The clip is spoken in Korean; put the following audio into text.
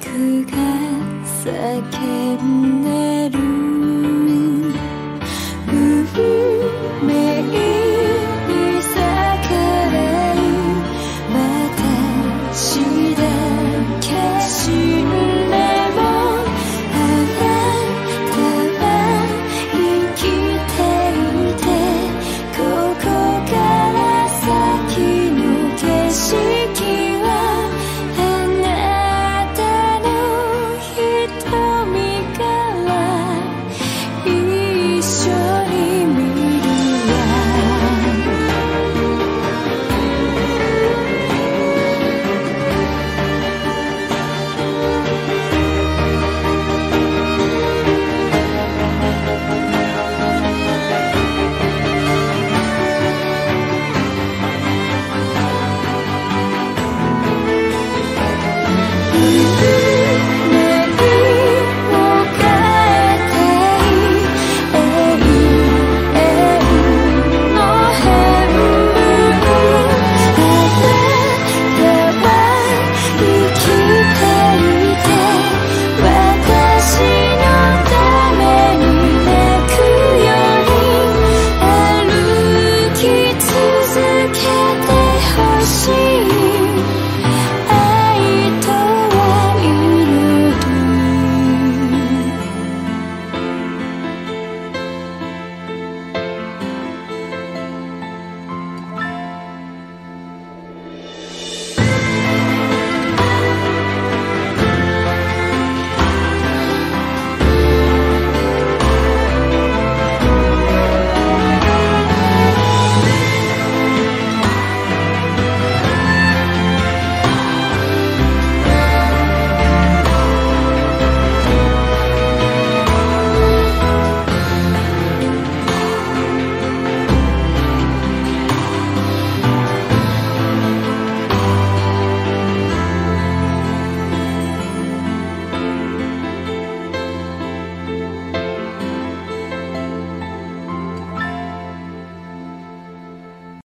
그가 싹 헤내루.